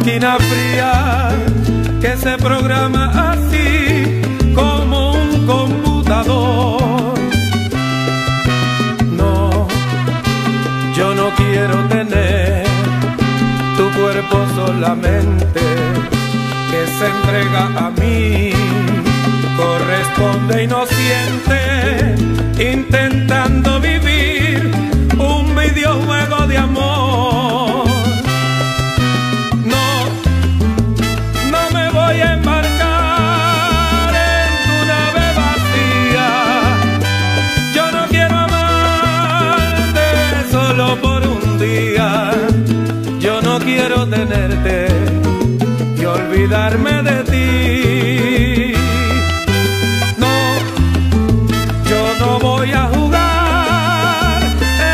máquina fría que se programa así como un computador. No, yo no quiero tener tu cuerpo solamente que se entrega a mí, corresponde y no olvidarme de ti. No, yo no voy a jugar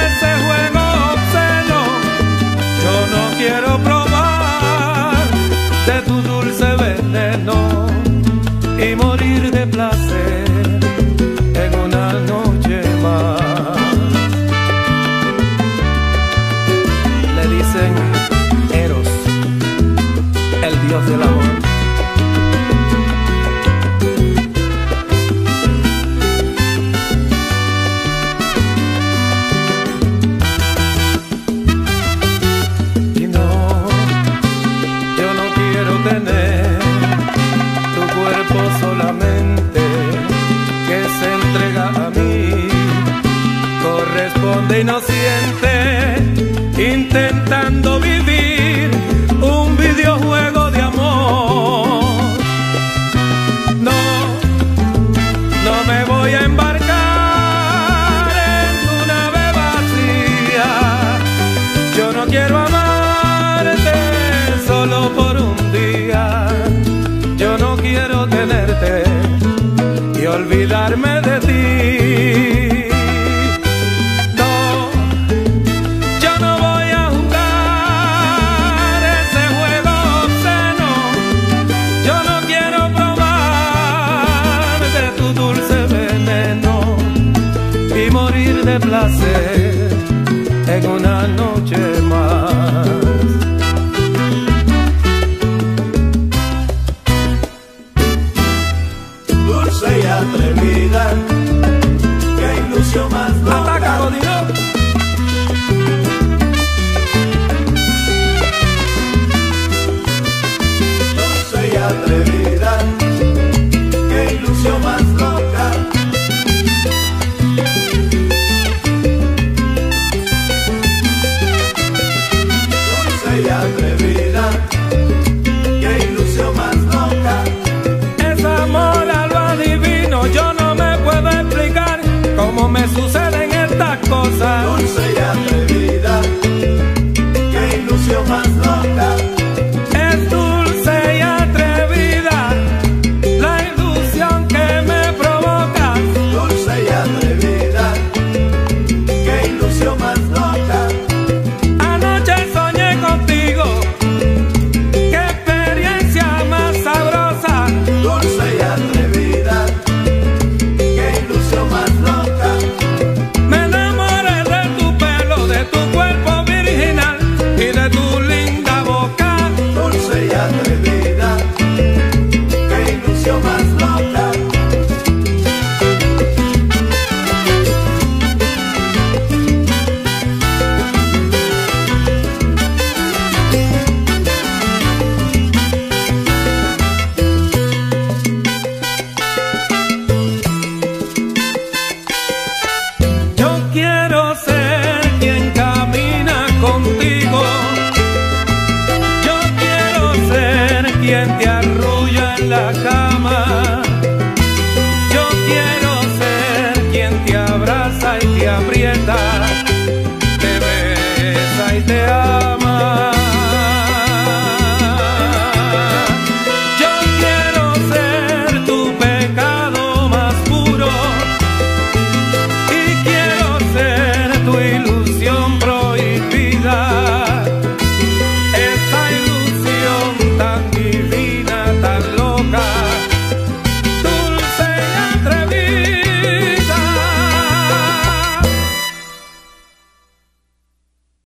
ese juego obsceno. Yo no quiero probar de tu no siente intentando vivir. morir de placer en una noche más. Dulce y atrevida, qué ilusión más loca. cómo me suceden estas cosas. Yeah, tu serpiente arrulla en la cama.